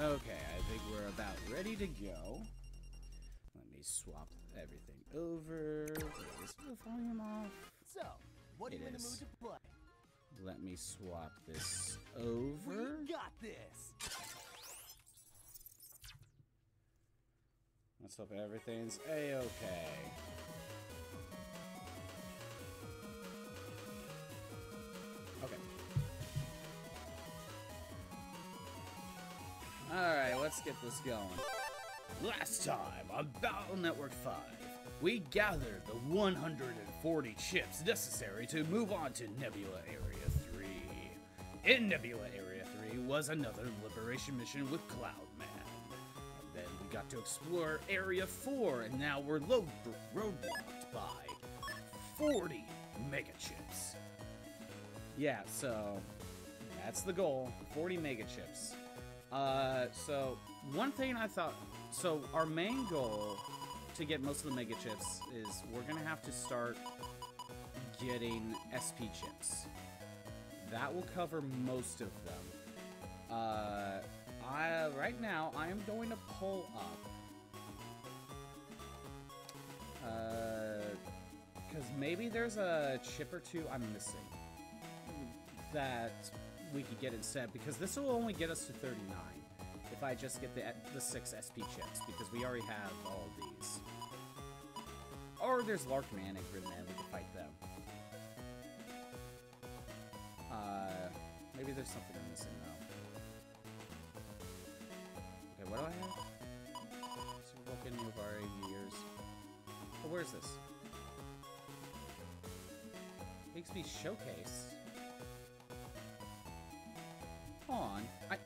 Okay, I think we're about ready to go. Let me swap everything over. Is the volume off? So, what It are you in the is. mood to play? Let me swap this over. We got this. Let's hope everything's a-okay. Alright, let's get this going. Last time on Battle Network 5, we gathered the 140 chips necessary to move on to Nebula Area 3. In Nebula Area 3 was another liberation mission with Cloudman. And then we got to explore Area 4, and now we're roadblocked by 40 mega chips. Yeah, so that's the goal 40 mega chips. Uh, so one thing I thought so our main goal to get most of the mega chips is we're gonna have to start getting SP chips. That will cover most of them. Uh, I right now I am going to pull up. Uh, because maybe there's a chip or two I'm missing that we could get instead. Because this will only get us to 39 if I just get the the six SP chips because we already have all these. Or there's Larkman and Gridman, we can fight them. Uh, maybe there's something I'm missing though. Okay, what do I have? Vulcan Uvari years. Oh, where's this? Higsby Showcase. On. I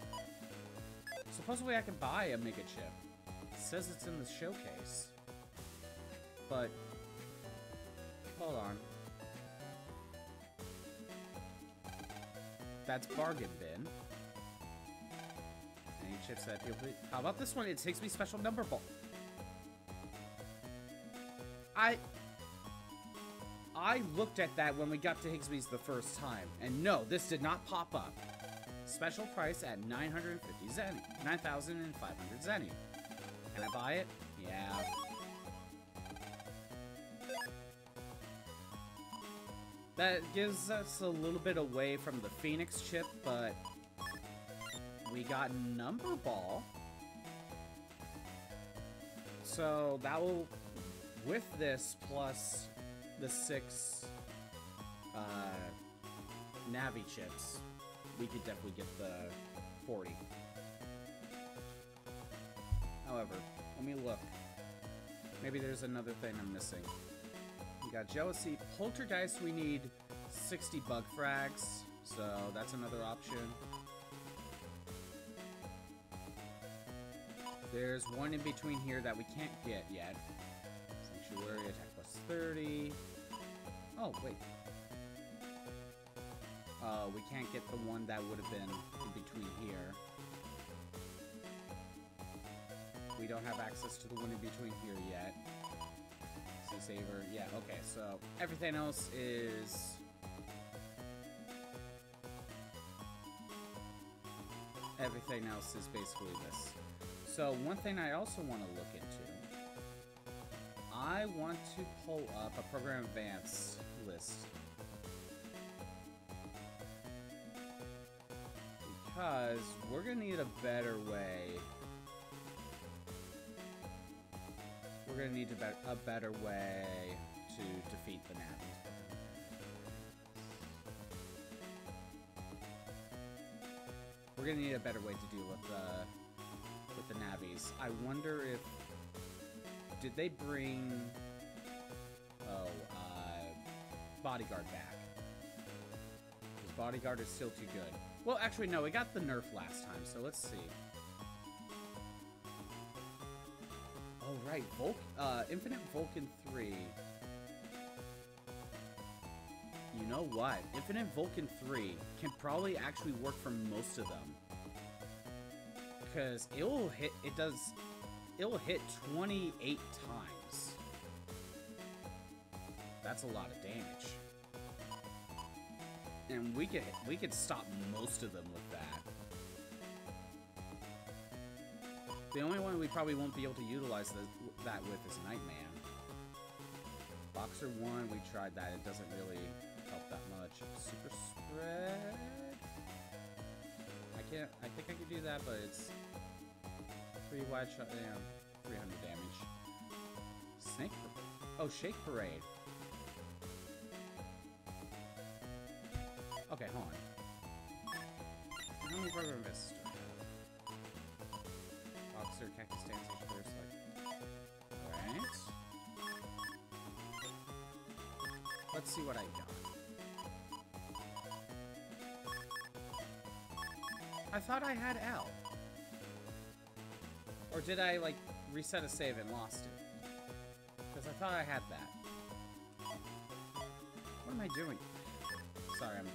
supposedly I can buy a Mega Chip. It says it's in the showcase. But hold on. That's bargain bin. Any chips that? How about this one? It takes me special number ball. I I looked at that when we got to Higsby's the first time, and no, this did not pop up. Special price at 950 zenny, 9,500 zenny. Can I buy it? Yeah. That gives us a little bit away from the Phoenix chip, but we got Number Ball. So that will, with this plus the six uh, Navi chips, we could definitely get the 40. However, let me look. Maybe there's another thing I'm missing. We got jealousy. Poltergeist, we need 60 bug frags, so that's another option. There's one in between here that we can't get yet. Sanctuary attack plus 30. Oh, wait. Uh, we can't get the one that would have been in between here. We don't have access to the one in between here yet. So Saver, yeah, okay, so everything else is... Everything else is basically this. So one thing I also want to look into, I want to pull up a Program Advance list because we're gonna need a better way. We're gonna need a, bet a better way to defeat the Navis. We're gonna need a better way to deal with the with the Navis. I wonder if did they bring oh uh, Bodyguard back? Bodyguard is still too good. Well, actually, no, we got the nerf last time, so let's see. Oh, right, uh, Infinite Vulcan 3. You know what? Infinite Vulcan 3 can probably actually work for most of them. Because it will hit, it does, it will hit 28 times. That's a lot of damage and we could we could stop most of them with that. The only one we probably won't be able to utilize the, that with is Nightman. Boxer 1, we tried that. It doesn't really help that much. Super Spread? I can't... I think I could do that, but it's... Three wide shot... Yeah, 300 damage. Snake... Oh, Shake Parade. Visits I? Officer, Cactus Dancers first, like... Right. Let's see what I got. I thought I had L. Or did I, like, reset a save and lost it? Because I thought I had that. What am I doing? Sorry, I'm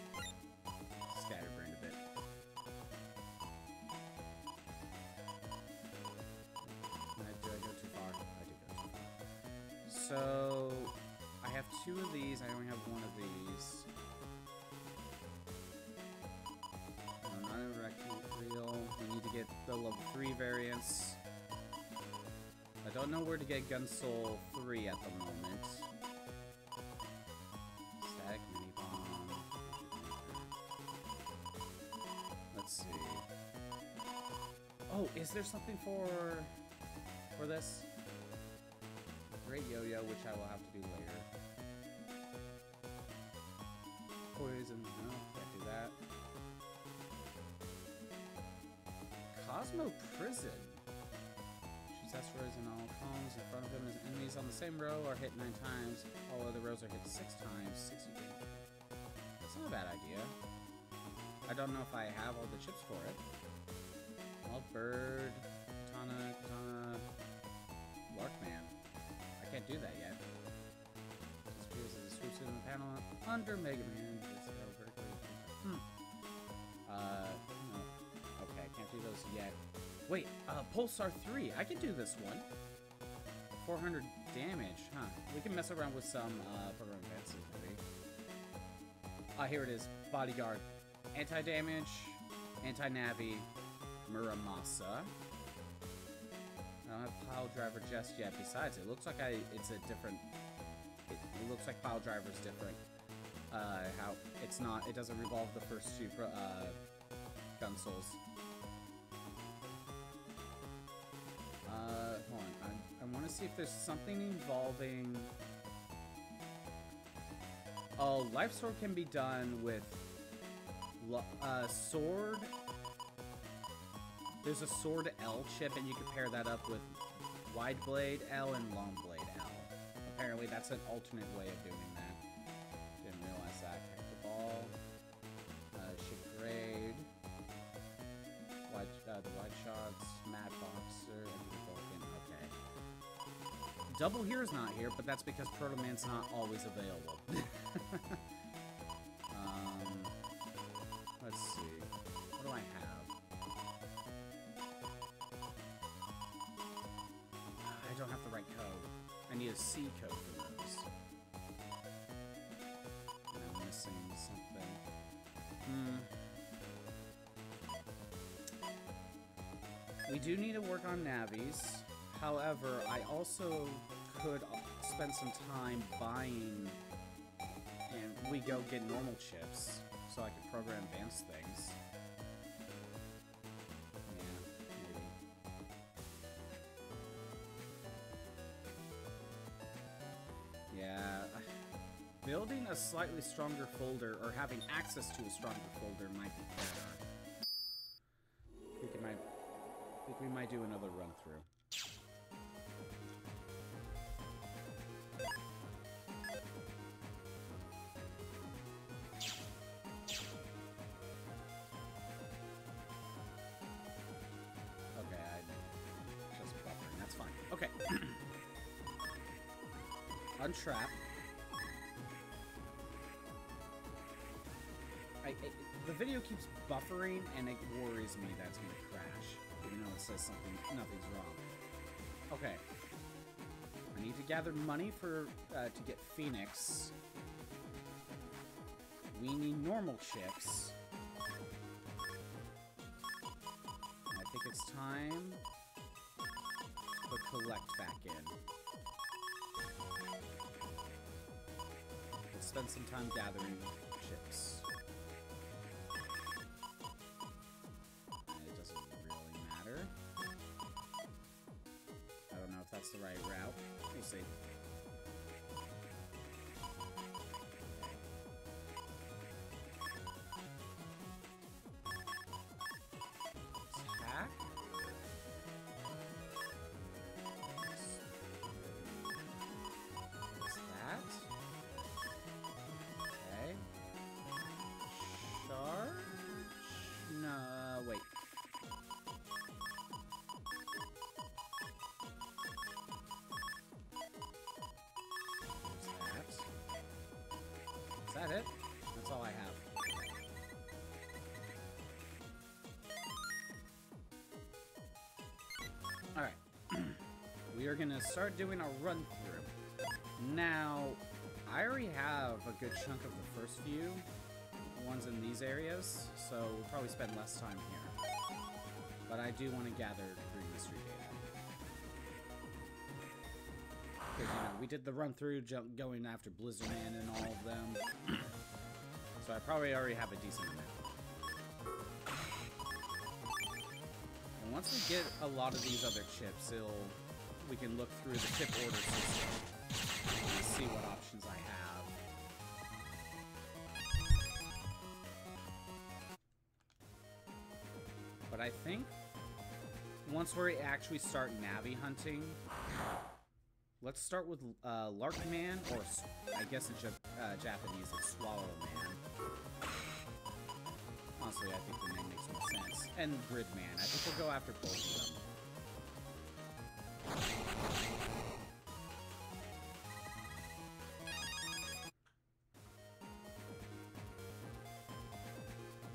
3 variants. I don't know where to get Gun Soul 3 at the moment. Static mini bomb. Let's see. Oh, is there something for for this? Great yo-yo, which I will have to do later. Poison, no, can't do that. Cosmo Prison. Asteroids in all columns in front of him as enemies on the same row are hit nine times. All other rows are hit six times. 60. That's not a bad idea. I don't know if I have all the chips for it. Wild Bird, Katana, Katana, Larkman. I can't do that yet. Disappears as it swoops in the panel under Mega Man. Hmm. Uh, no. Okay, I can't do those yet. Wait, uh, Pulsar 3. I can do this one. 400 damage, huh? We can mess around with some, uh, advances, maybe. Ah, here it is. Bodyguard. Anti-damage, anti-navi, Muramasa. I don't have Pile Driver just yet. Besides, it looks like I it's a different. It, it looks like Pile Driver's different. Uh, how it's not. It doesn't revolve the first two uh, gun souls. Uh, hold on. I, I want to see if there's something involving. Oh, life sword can be done with uh, sword. There's a sword L chip, and you can pair that up with wide blade L and long blade L. Apparently, that's an alternate way of doing that. Didn't realize that. Hector Ball, uh, Shigrade, wide, uh, the wide shots, Mad Boxer, Double Hero's not here, but that's because Proto Man's not always available. um, let's see. What do I have? I don't have the right code. I need a C code for. And I'm missing something. Hmm. We do need to work on navies. However, I also could spend some time buying and we go get normal chips so I can program advanced things. Yeah, Building a slightly stronger folder or having access to a stronger folder might be better. I think, might, think we might do another run Okay. Untrap. I, I, the video keeps buffering, and it worries me that it's gonna crash, even though it says something, nothing's wrong. Okay. I need to gather money for uh, to get Phoenix. We need normal chips. I think it's time collect back in. We'll spend some time gathering chips. It doesn't really matter. I don't know if that's the right route. We'll see. That's all I have. Alright. we are gonna start doing a run through. Now, I already have a good chunk of the first few ones in these areas, so we'll probably spend less time here. But I do want to gather green mystery data. Because, you know, we did the run through jump going after Blizzard Man and all of them. So I probably already have a decent amount. And once we get a lot of these other chips, it'll we can look through the chip order system and see what options I have. But I think once we actually start Navi hunting, let's start with uh, Larkman, or I guess in uh, Japanese it's Swallow Man. Honestly, I think the name makes more sense. And Gridman. I think we'll go after both of them.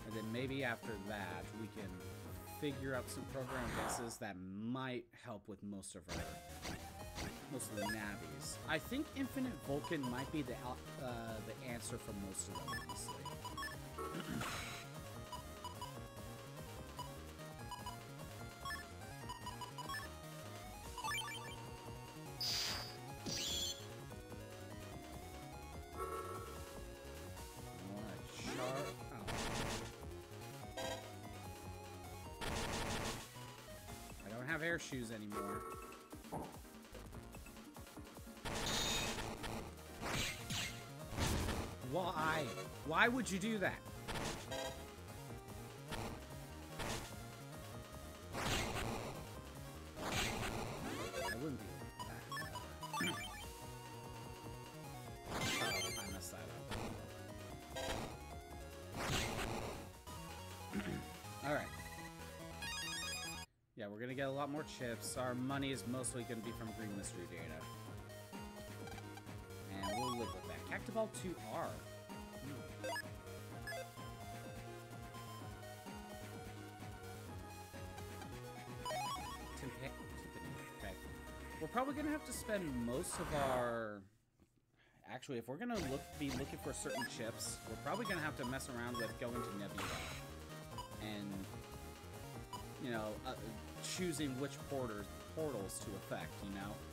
And then maybe after that, we can figure out some program fixes that might help with most of our most of the navies. I think Infinite Vulcan might be the uh, the answer for most of them, honestly. Oh. I don't have air shoes anymore. Why? Would you do that? I wouldn't that. oh, I messed that up. Alright. Yeah, we're gonna get a lot more chips. Our money is mostly gonna be from Green Mystery Data. And we'll live with that. Cactoball 2R. We're probably gonna have to spend most of our. Actually, if we're gonna look be looking for certain chips, we're probably gonna have to mess around with going to Nebula and you know uh, choosing which porters portals to affect. You know.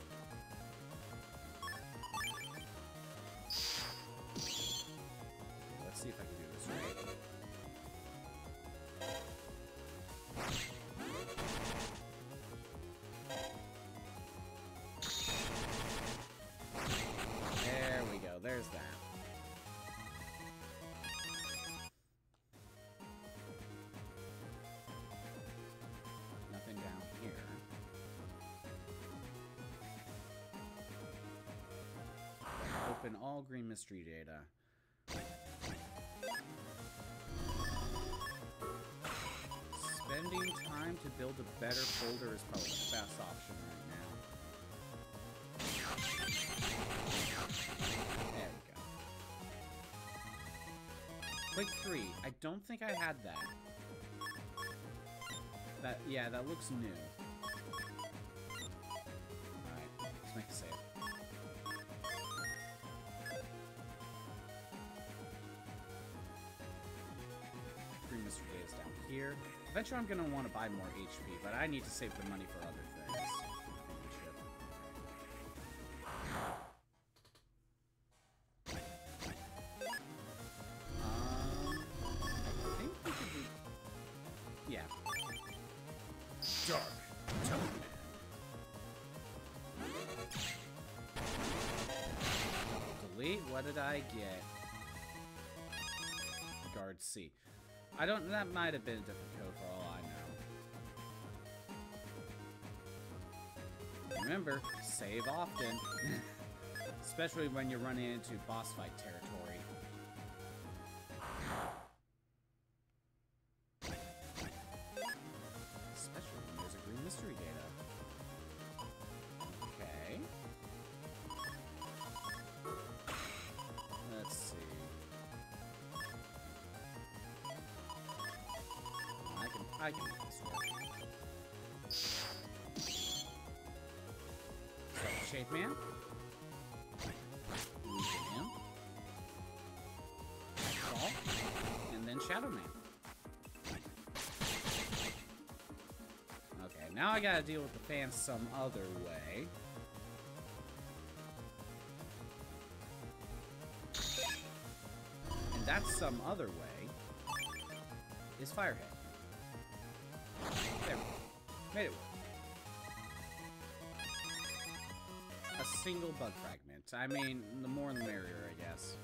All green mystery data. Spending time to build a better folder is probably the best option right now. There we go. Quick 3. I don't think I had that. That, yeah, that looks new. Alright, let's make a save. here. Eventually I'm going to want to buy more HP, but I need to save the money for other things. Um, I think we could be... Yeah. Dark Delete. What did I get? Guard C. I don't. Know, that might have been a different code for all I know. Remember, save often. Especially when you're running into boss fight territory. And Shadow Man. Okay, now I gotta deal with the fans some other way. And that's some other way. Is Firehead. There we go. Made it work. A single bug fragment. I mean, the more the merrier, I guess.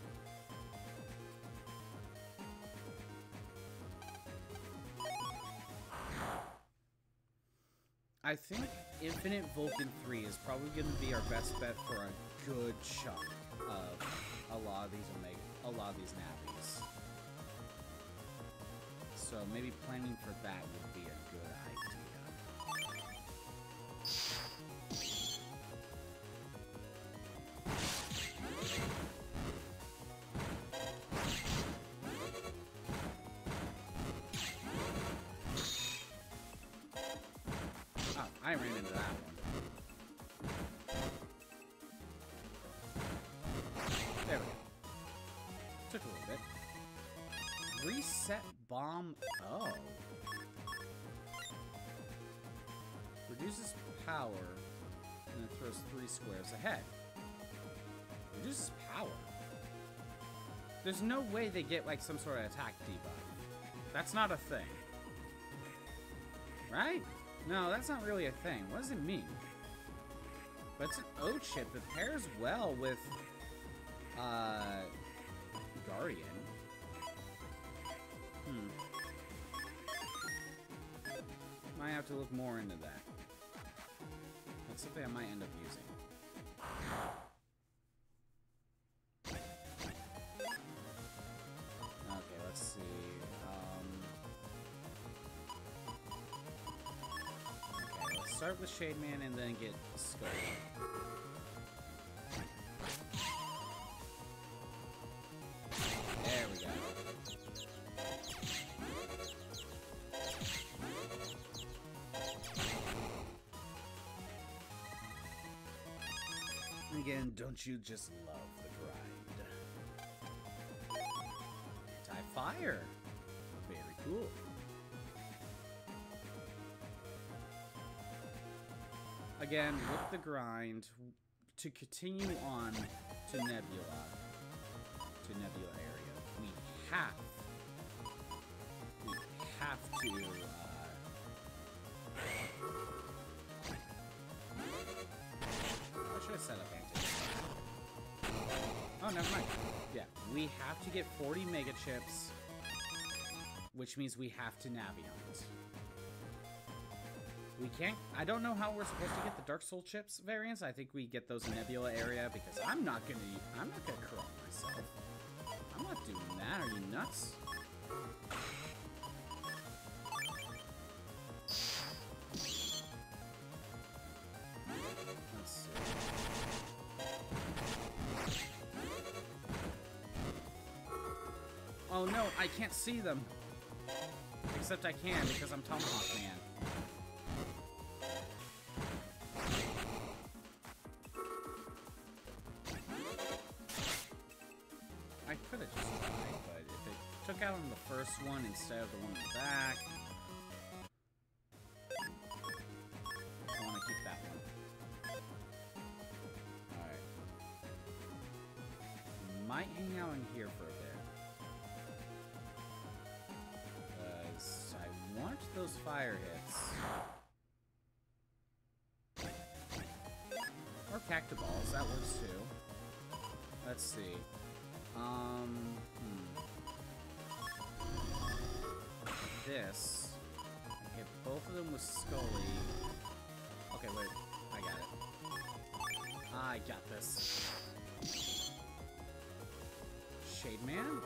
I think Infinite Vulcan 3 is probably going to be our best bet for a good chunk of a lot of these Omega, a lot of these Navis. So maybe planning for that would be a good idea. Oh. Reduces power and then throws three squares ahead. Reduces power. There's no way they get like some sort of attack debuff. That's not a thing. Right? No, that's not really a thing. What does it mean? But it's an O chip. that pairs well with uh Guardian. I might have to look more into that. That's something I might end up using. Okay, let's see. Um, okay, let's start with Shade Man and then get Skull. Don't you just love the grind? Anti-fire. Very cool. Again, with the grind, to continue on to Nebula, to Nebula area, we have, we have to, uh, I should have set up Oh, never mind. Yeah, we have to get 40 Mega Chips, which means we have to Navi hunt. We can't... I don't know how we're supposed to get the Dark Soul Chips variants. I think we get those in Nebula area because I'm not gonna... I'm not gonna corrupt myself. I'm not doing that. Are you nuts? Oh no, I can't see them. Except I can because I'm Tomahawk Man. I could have just tried, but if it took out on the first one instead of the one in the back, I want to keep that one. Alright. Might hang out in here for a bit. Those fire hits. Or cactiballs, that works too. Let's see. Um, hmm. This. Hit both of them with Scully. Okay, wait. I got it. I got this. Shade Man?